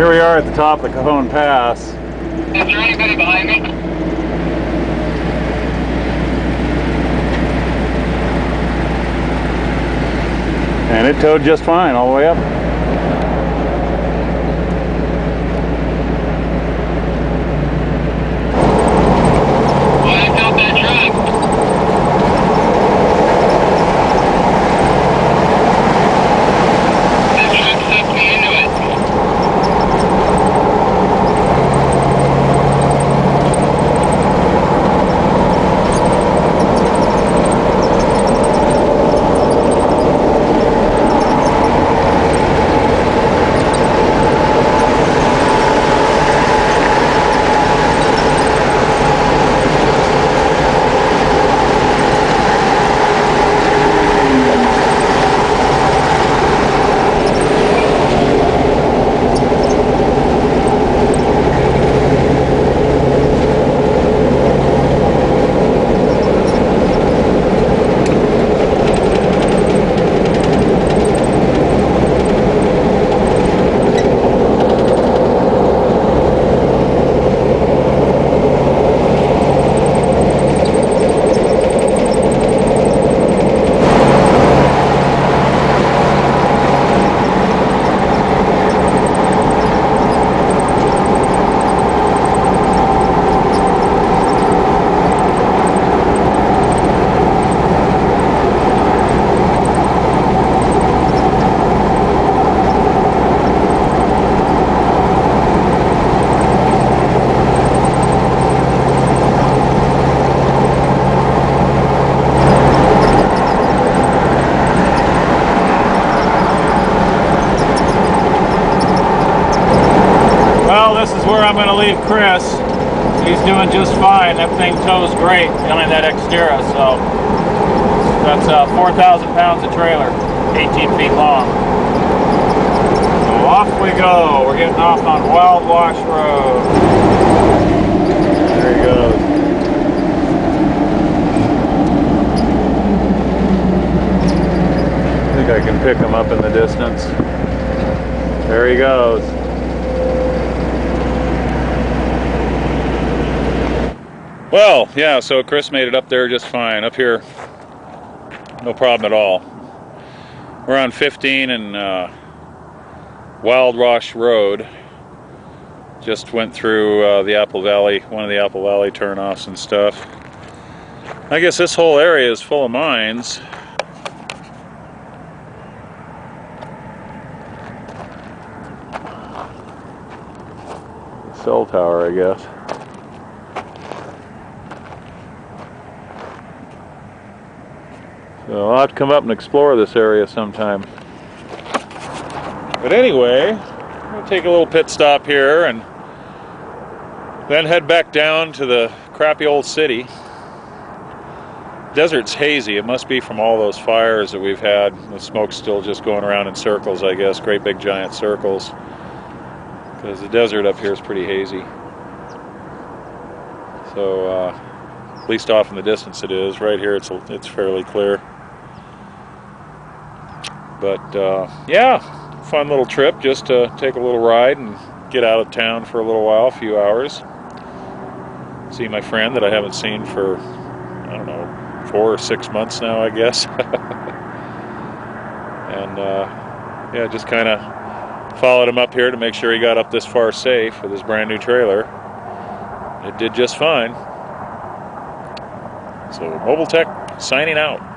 Here we are at the top of the Cajon Pass. Is there anybody behind me? And it towed just fine all the way up. I'm going to leave Chris. He's doing just fine. That thing tows great, only that Xterra. So that's uh, 4,000 pounds of trailer, 18 feet long. So off we go. We're getting off on Wild Wash Road. There he goes. I think I can pick him up in the distance. There he goes. Well, yeah, so Chris made it up there just fine. Up here, no problem at all. We're on 15 and uh, Wild Wash Road. Just went through uh, the Apple Valley, one of the Apple Valley turnoffs and stuff. I guess this whole area is full of mines. Cell tower, I guess. So I'll have to come up and explore this area sometime. But anyway, we'll take a little pit stop here and then head back down to the crappy old city. Desert's hazy. It must be from all those fires that we've had. The smoke's still just going around in circles, I guess, great big giant circles. Because the desert up here is pretty hazy. So, uh, at least off in the distance it is. Right here it's, it's fairly clear. But uh, yeah, fun little trip just to take a little ride and get out of town for a little while, a few hours. See my friend that I haven't seen for, I don't know, four or six months now, I guess. and uh, yeah, just kind of followed him up here to make sure he got up this far safe with his brand new trailer. It did just fine. So, MobilTec signing out.